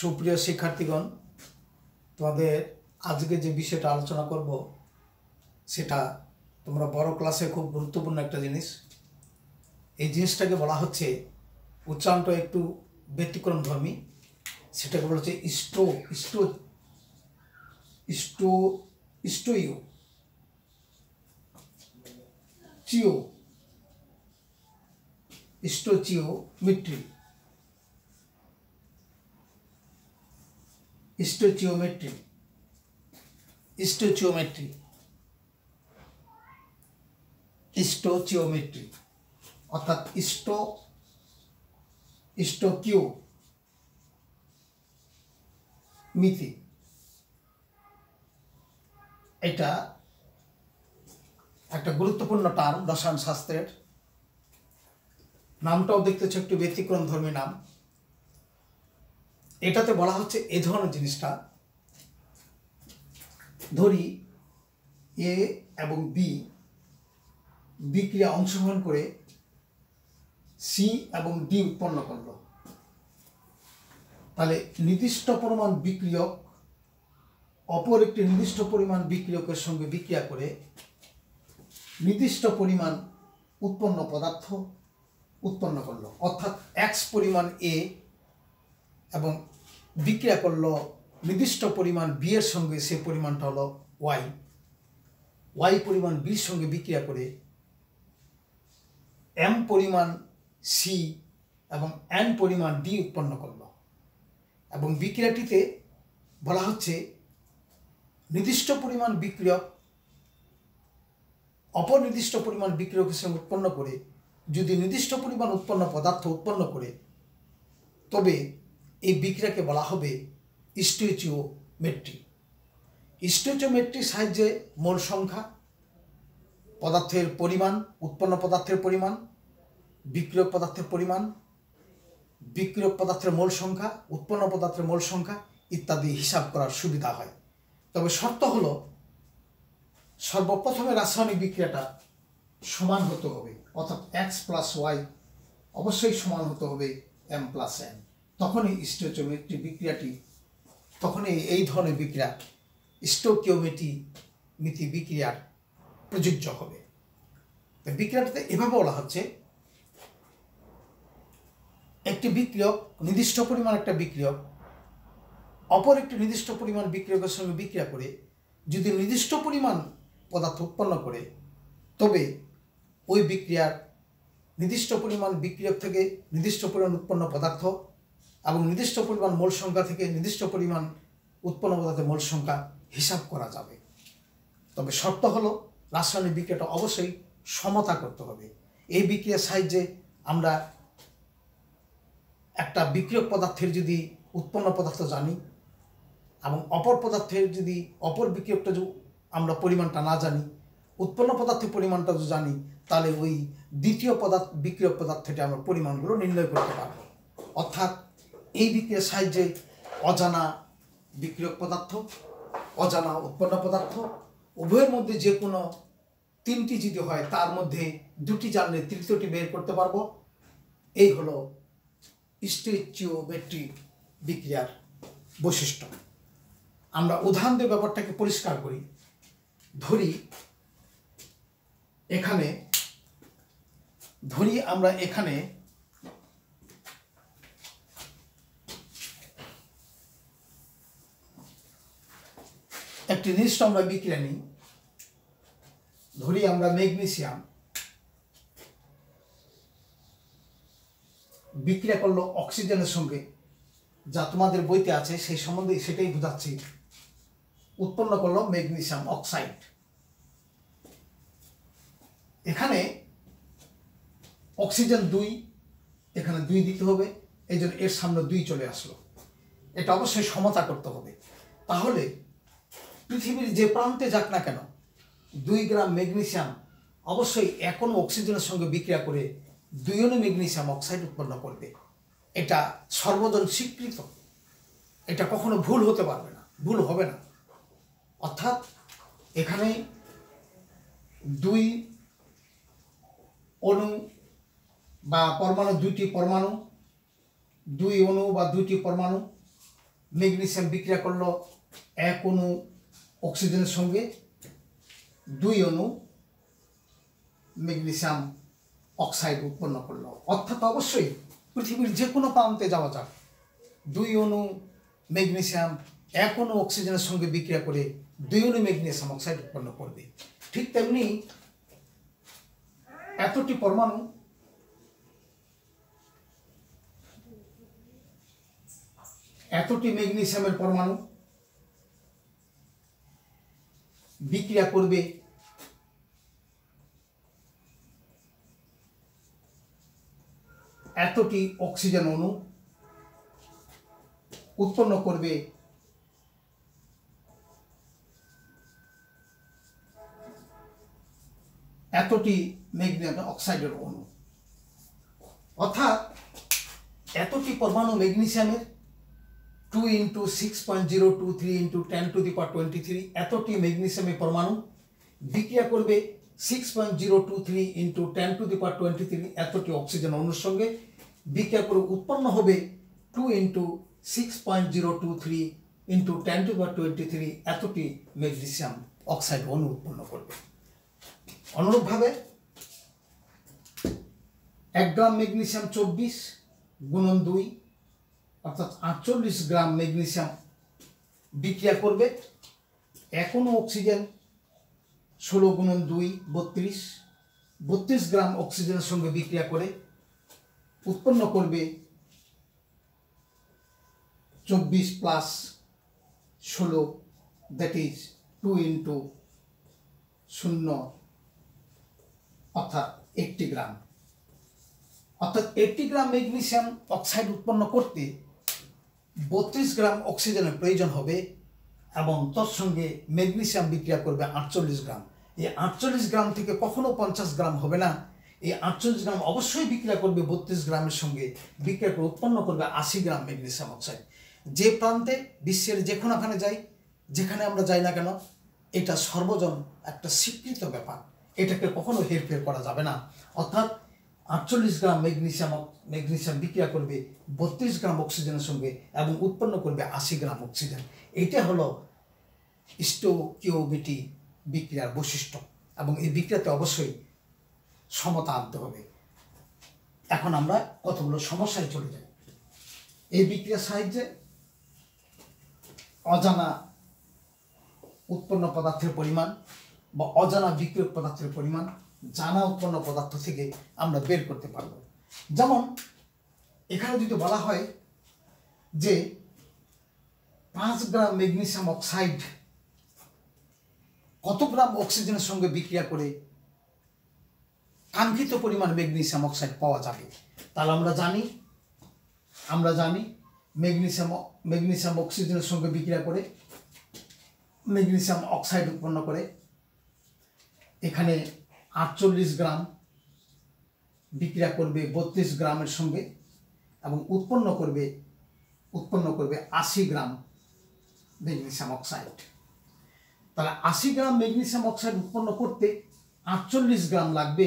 সুপ্রিয় শিক্ষার্থীগণ, তোমাদের আজকে যে বিষয়টা আলোচনা করব, সেটা তোমরা বড় ক্লাসে খুব গুরুত্বপূর্ণ একটা জিনিস। এই জিনিসটাকে বলা হচ্ছে উচ্চারণটা একটু ব্যতিক্রম ধর্মী সেটাকে বলা হচ্ছে ইস্টো ইস্টো ইস্টো ইস্টোইও চিও stoichiometry. Stoichiometry stoichiometry stoichiometry অর্থাৎ স্টো স্টোকিও মিতি এটা একটা গুরুত্বপূর্ণ টার্ম রসায়ন শাস্ত্রের। নামটাও দেখতেছ একটু ব্যতিক্রম ধর্মী নাম। এটাতে বলা হচ্ছে এ ধরনের জিনিসটা। ধরি, এ এবং বি বিক্রিয়া অংশগ্রহণ করে সি এবং ডি উৎপন্ন করল। তাহলে নির্দিষ্ট পরিমাণ বিক্রিয়ক, অপর একটি নির্দিষ্ট পরিমাণ বিক্রিয়কের সঙ্গে বিক্রিয়া করে নির্দিষ্ট পরিমাণ উৎপন্ন পদার্থ উৎপন্ন করল। অর্থাৎ এক্স পরিমাণ এ এবং বিক্রিয়া করল নির্দিষ্ট পরিমাণ বি এর সঙ্গে সে পরিমাণটা হলো ওয়াই। ওয়াই পরিমাণ বির সঙ্গে বিক্রিয়া করে এম পরিমাণ সি এবং এন পরিমাণ ডি উৎপন্ন করল। এবং বিক্রিয়াটিতে বলা হচ্ছে নির্দিষ্ট পরিমাণ বিক্রিয়ক অপনির্দিষ্ট পরিমাণ বিক্রিয়কের সঙ্গে উৎপন্ন করে, যদি নির্দিষ্ট পরিমাণ উৎপন্ন পদার্থ উৎপন্ন করে, তবে এই বিক্রিয়াকে বলা হবে স্টোচিওমেট্রি। স্টোচিওমেট্রির সাহায্যে মোল সংখ্যা, পদার্থের পরিমাণ, উৎপন্ন পদার্থের পরিমাণ, বিক্রিয়ক পদার্থের পরিমাণ, বিক্রিয়ক পদার্থের মোল সংখ্যা, উৎপন্ন পদার্থের মোল সংখ্যা ইত্যাদি হিসাব করার সুবিধা হয়। তবে শর্ত হলো, সর্বপ্রথমে রাসায়নিক বিক্রিয়াটা সমান হতে হবে, অর্থাৎ এক্স প্লাস ওয়াই অবশ্যই সমান হতে হবে এম প্লাস এন তখনই স্টোচিওমেট্রি বিক্রিয়াটি, তখনই এই ধরনের বিক্রিয়া স্টোকিওমেট্রি মিতি বিক্রিয়ার প্রযোজ্য হবে। বিক্রিয়াটাতে এভাবে বলা হচ্ছে, একটি বিক্রিয়ক নির্দিষ্ট পরিমাণ একটা বিক্রিয়ক, অপর একটি নির্দিষ্ট পরিমাণ বিক্রিয়কের সঙ্গে বিক্রিয়া করে, যদি নির্দিষ্ট পরিমাণ পদার্থ উৎপন্ন করে, তবে ওই বিক্রিয়ার নির্দিষ্ট পরিমাণ বিক্রিয়ক থেকে নির্দিষ্ট পরিমাণ উৎপন্ন পদার্থ এবং নির্দিষ্ট পরিমাণ মোল সংখ্যা থেকে নির্দিষ্ট পরিমাণ উৎপন্ন পদার্থের মোল সংখ্যা হিসাব করা যাবে। তবে শর্ত হলো, রাসায়নিক বিক্রিয়াটা অবশ্যই সমতা করতে হবে। এই বিক্রিয়ার সাহায্যে আমরা একটা বিক্রিয়ক পদার্থের যদি উৎপন্ন পদার্থ জানি এবং অপর পদার্থের যদি অপর বিক্রিয়কটা আমরা পরিমাণটা না জানি, উৎপন্ন পদার্থের পরিমাণটা যদি জানি, তাহলে ওই দ্বিতীয় পদার্থ বিক্রিয়ক পদার্থটি আমরা পরিমাণগুলো নির্ণয় করতে পারব। অর্থাৎ এই বিক্রিয়ার সাহায্যে অজানা বিক্রিয়ক পদার্থ, অজানা উৎপন্ন পদার্থ, উভয়ের মধ্যে যে কোনো তিনটি যদি হয়, তার মধ্যে দুটি জানলে তৃতীয়টি বের করতে পারব। এই হলো স্টেচিওমেট্রি বিক্রিয়ার বৈশিষ্ট্য। আমরা উদাহরণ দিয়ে ব্যাপারটাকে পরিষ্কার করি। ধরি, এখানে, ধরি আমরা এখানে একটি নির্দিষ্ট আমরা বিক্রিয়া নিই ধরি আমরা ম্যাগনেসিয়াম। বিক্রিয়া করল অক্সিজেনের সঙ্গে, যা তোমাদের বইতে আছে, সেই সম্বন্ধে সেটাই বোঝাচ্ছি। উৎপন্ন করল ম্যাগনেসিয়াম অক্সাইড। এখানে অক্সিজেন দুই, এখানে দুই দিতে হবে, এই জন্য এর সামনে দুই চলে আসলো। এটা অবশ্যই সমতা করতে হবে। তাহলে পৃথিবীর যে প্রান্তে যাক না কেন, দুই গ্রাম ম্যাগনেশিয়াম অবশ্যই এখনও অক্সিজেনের সঙ্গে বিক্রিয়া করে দুইজনে ম্যাগনেশিয়াম অক্সাইড উৎপন্ন করবে। এটা সর্বজন স্বীকৃত। এটা কখনো ভুল হতে পারবে না, ভুল হবে না। অর্থাৎ এখানে দুই অণু বা পরমাণু দুইটি পরমাণু, দুই অণু বা দুইটি পরমাণু ম্যাগনেশিয়াম বিক্রিয়া করল, এক অণু অক্সিজেনের সঙ্গে দুই অণু ম্যাগনেসিয়াম অক্সাইড উৎপন্ন করল। অর্থাৎ অবশ্যই পৃথিবীর যে কোনো প্রান্তে যাওয়া যাক। দুই অণু ম্যাগনেসিয়াম, এক অণু অক্সিজেনের সঙ্গে বিক্রিয়া করে দুই অণু ম্যাগনেসিয়াম অক্সাইড উৎপন্ন করবে। ঠিক তেমনি এতটি পরমাণু এতটি ম্যাগনেসিয়ামের পরমাণু বিক্রিয়া করবে। এতটি অক্সিজেন অণু উৎপন্ন করবে। এতটি ম্যাগনেট অক্সাইডের অণু। অর্থাৎ এতটি পরমাণু ম্যাগনেসিয়ামের two into six point zero two three into ten to the power twenty three এতটি ম্যাগনেসিয়ামের পরমাণু। বিক্রিয়া করবে six point zero two three into ten to the power twenty three এতটি অক্সিজেন অণুর সঙ্গে। বিক্রিয়া করে উৎপন্ন হবে two into six point zero two three into ten to power twenty three এতটি ম্যাগনেসিয়াম অক্সাইড অণু উৎপন্ন করবে। অনুরূপভাবে এক গ্রাম ম্যাগনেসিয়াম চব্বিশ, গুণন দুই অর্থাৎ আটচল্লিশ গ্রাম ম্যাগনেসিয়াম বিক্রিয়া করবে। এখনও অক্সিজেন ষোলো গুণন দুই, বত্রিশ। বত্রিশ গ্রাম অক্সিজেনের সঙ্গে বিক্রিয়া করে উৎপন্ন করবে চব্বিশ প্লাস ষোলো দ্যাট ইজ টু ইন্টু শূন্য, অর্থাৎ একটি গ্রাম। অর্থাৎ একটি গ্রাম ম্যাগনেসিয়াম অক্সাইড উৎপন্ন করতে বত্রিশ গ্রাম অক্সিজেনের প্রয়োজন হবে এবং তৎসঙ্গে ম্যাগনেসিয়াম বিক্রিয়া করবে আটচল্লিশ গ্রাম। এই আটচল্লিশ গ্রাম থেকে কখনো পঞ্চাশ গ্রাম হবে না। এই আটচল্লিশ গ্রাম অবশ্যই বিক্রিয়া করবে বত্রিশ গ্রামের সঙ্গে, বিক্রিয়া করে উৎপন্ন করবে আশি গ্রাম ম্যাগনেসিয়াম অক্সাইড। যে প্রান্তে বিশ্বের যে কোনোখানে যাই, যেখানে আমরা যাই না কেন, এটা সর্বজন একটা স্বীকৃত ব্যাপার। এটাকে কখনো হেরফের করা যাবে না। অর্থাৎ আটচল্লিশ গ্রাম ম্যাগনেসিয়াম ম্যাগনেসিয়াম বিক্রিয়া করবে বত্রিশ গ্রাম অক্সিজেনের সঙ্গে এবং উৎপন্ন করবে আশি গ্রাম অক্সিজেন। এটা হলো স্টোকিওমিটি বিক্রিয়ার বৈশিষ্ট্য এবং এই বিক্রিয়াতে অবশ্যই সমতা আনতে হবে। এখন আমরা কতগুলো সমস্যায় চলে যাই। এই বিক্রিয়ার সাহায্যে অজানা উৎপন্ন পদার্থের পরিমাণ বা অজানা বিক্রিয়ক পদার্থের পরিমাণ জানা উৎপন্ন পদার্থ থেকে আমরা বের করতে পারব। যেমন, এখানে যদি বলা হয় যে পাঁচ গ্রাম ম্যাগনেশিয়াম অক্সাইড কত গ্রাম অক্সিজেনের সঙ্গে বিক্রিয়া করে কাঙ্ক্ষিত পরিমাণ ম্যাগনেশিয়াম অক্সাইড পাওয়া যাবে? তাহলে আমরা জানি আমরা জানি ম্যাগনেসিয়াম ম্যাগনেশিয়াম অক্সিজেনের সঙ্গে বিক্রিয়া করে ম্যাগনেশিয়াম অক্সাইড উৎপন্ন করে। এখানে আটচল্লিশ গ্রাম বিক্রিয়া করবে বত্রিশ গ্রামের সঙ্গে এবং উৎপন্ন করবে উৎপন্ন করবে আশি গ্রাম ম্যাগনেসিয়াম অক্সাইড। তাহলে আশি গ্রাম ম্যাগনেসিয়াম অক্সাইড উৎপন্ন করতে আটচল্লিশ গ্রাম লাগবে।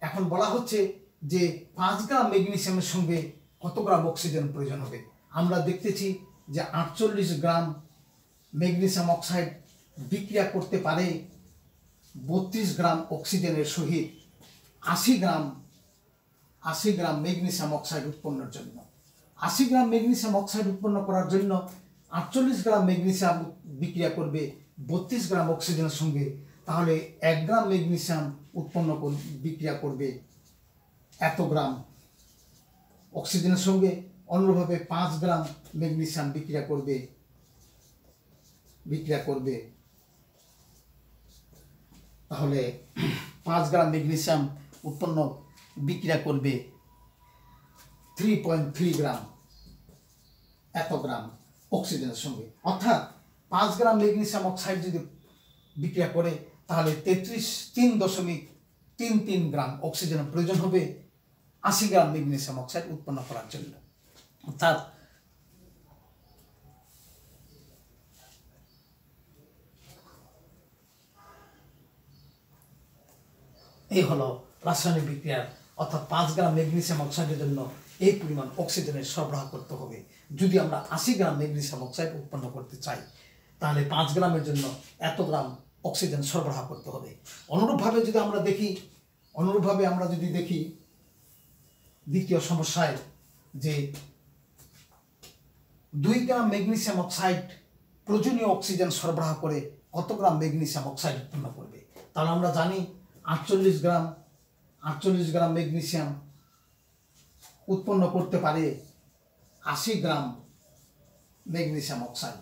এখন বলা হচ্ছে যে পাঁচ গ্রাম ম্যাগনেসিয়ামের সঙ্গে কত গ্রাম অক্সিজেন প্রয়োজন হবে? আমরা দেখতেছি যে আটচল্লিশ গ্রাম ম্যাগনেসিয়াম অক্সাইড বিক্রিয়া করতে পারে বত্রিশ গ্রাম অক্সিজেনের সহিত আশি গ্রাম আশি গ্রাম ম্যাগনেসিয়াম অক্সাইড উৎপন্নের জন্য। আশি গ্রাম ম্যাগনেসিয়াম অক্সাইড উৎপন্ন করার জন্য আটচল্লিশ গ্রাম ম্যাগনেসিয়াম বিক্রিয়া করবে বত্রিশ গ্রাম অক্সিজেনের সঙ্গে। তাহলে এক গ্রাম ম্যাগনেসিয়াম উৎপন্ন বিক্রিয়া করবে এত গ্রাম অক্সিজেনের সঙ্গে। অনুরূপভাবে পাঁচ গ্রাম ম্যাগনেসিয়াম বিক্রিয়া করবে বিক্রিয়া করবে তাহলে পাঁচ গ্রাম ম্যাগনেসিয়াম উৎপন্ন বিক্রিয়া করবে থ্রি পয়েন্ট থ্রি গ্রাম, এত গ্রাম অক্সিজেনের সঙ্গে। অর্থাৎ পাঁচ গ্রাম ম্যাগনেসিয়াম অক্সাইড যদি বিক্রিয়া করে, তাহলে তেত্রিশ তিন দশমিক তিন তিন গ্রাম অক্সিজেনের প্রয়োজন হবে। আশি গ্রাম ম্যাগনেসিয়াম অক্সাইড উৎপন্ন করার জন্য। অর্থাৎ এই হলো রাসায়নিক বিক্রিয়ার, অর্থাৎ পাঁচ গ্রাম ম্যাগনেসিয়াম অক্সাইডের জন্য এই পরিমাণ অক্সিজেনের সরবরাহ করতে হবে। যদি আমরা আশি গ্রাম ম্যাগনেসিয়াম অক্সাইড উৎপন্ন করতে চাই, তাহলে পাঁচ গ্রামের জন্য এত গ্রাম অক্সিজেন সরবরাহ করতে হবে। অনুরূপভাবে যদি আমরা দেখি, অনুরূপভাবে আমরা যদি দেখি, দ্বিতীয় সমস্যায় যে দুই গ্রাম ম্যাগনেসিয়াম অক্সাইড প্রয়োজনীয় অক্সিজেন সরবরাহ করে কত গ্রাম ম্যাগনেসিয়াম অক্সাইড উৎপন্ন করবে? তাহলে আমরা জানি আটচল্লিশ গ্রাম আটচল্লিশ গ্রাম ম্যাগনেসিয়াম উৎপন্ন করতে পারে আশি গ্রাম ম্যাগনেসিয়াম অক্সাইড।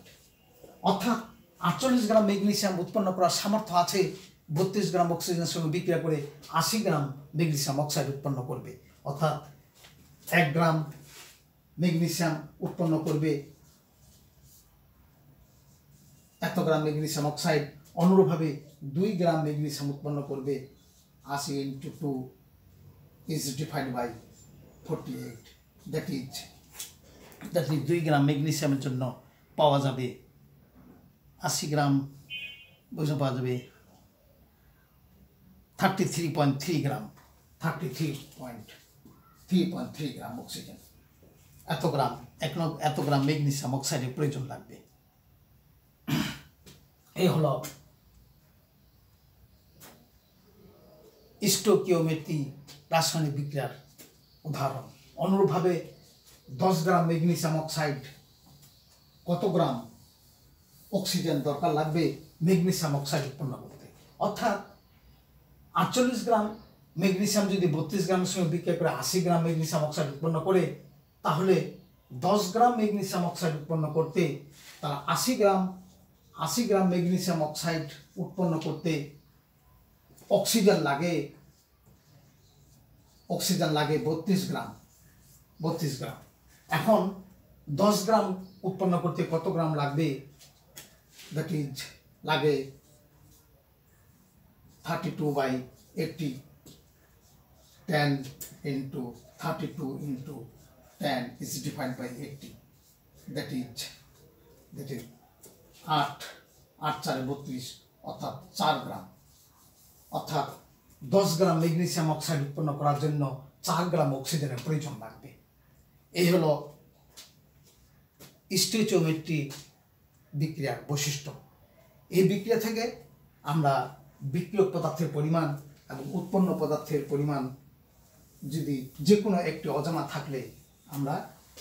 অর্থাৎ আটচল্লিশ গ্রাম ম্যাগনেসিয়াম উৎপন্ন করার সামর্থ্য আছে, বত্রিশ গ্রাম অক্সিজেনের সঙ্গে বিক্রিয়া করে আশি গ্রাম ম্যাগনেসিয়াম অক্সাইড উৎপন্ন করবে। অর্থাৎ এক গ্রাম ম্যাগনেসিয়াম উৎপন্ন করবে এত গ্রাম ম্যাগনেসিয়াম অক্সাইড, অনুরূপভাবে দুই গ্রাম ম্যাগনেসিয়াম উৎপন্ন করবে আশি into two is defied by forty eight that is that is দুই গ্রাম ম্যাগনেসিয়ামের জন্য পাওয়া যাবে আশি গ্রাম, বুঝে পাওয়া যাবে thirty three point three gram thirty three point three point three gram oxygen এত গ্রাম, এক এত গ্রাম ম্যাগনেসিয়াম অক্সাইডের প্রয়োজন লাগবে। এই হলো স্টোকিওমেট্রি রাসায়নিক বিক্রিয়ার উদাহরণ। অনুরূপভাবে দশ গ্রাম ম্যাগনেসিয়াম অক্সাইড, কত গ্রাম অক্সিজেন দরকার লাগবে ম্যাগনেসিয়াম অক্সাইড উৎপন্ন করতে? অর্থাৎ আটচল্লিশ গ্রাম ম্যাগনেসিয়াম যদি বত্রিশ গ্রামের সঙ্গে বিক্রিয়া করে আশি গ্রাম ম্যাগনেসিয়াম অক্সাইড উৎপন্ন করে, তাহলে দশ গ্রাম ম্যাগনেসিয়াম অক্সাইড উৎপন্ন করতে, তার আশি গ্রাম আশি গ্রাম ম্যাগনেসিয়াম অক্সাইড উৎপন্ন করতে অক্সিজেন লাগে। অক্সিজেন লাগে বত্রিশ গ্রাম বত্রিশ গ্রাম। এখন দশ গ্রাম উৎপন্ন করতে কত গ্রাম লাগবে? দ্যাট ইজ লাগে thirty two by eighty ten into thirty two into ten is defined by eighty that is that is আট আট চারে বত্রিশ, অর্থাৎ চার গ্রাম। অর্থাৎ দশ গ্রাম ম্যাগনেসিয়াম অক্সাইড উৎপন্ন করার জন্য চার গ্রাম অক্সিজেনের প্রয়োজন লাগবে। এই হলো স্টেচোমেট্রি বিক্রিয়ার বৈশিষ্ট্য। এই বিক্রিয়া থেকে আমরা বিক্রিয়ক পদার্থের পরিমাণ এবং উৎপন্ন পদার্থের পরিমাণ যদি যে কোনো একটি অজানা থাকলে আমরা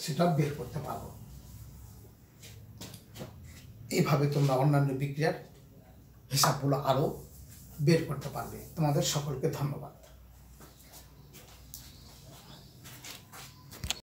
সেটা বের করতে পারব। এইভাবে তোমরা অন্যান্য বিক্রিয়ার হিসাবগুলো আরও বের করতে পারবে। তোমাদের সকলকে ধন্যবাদ।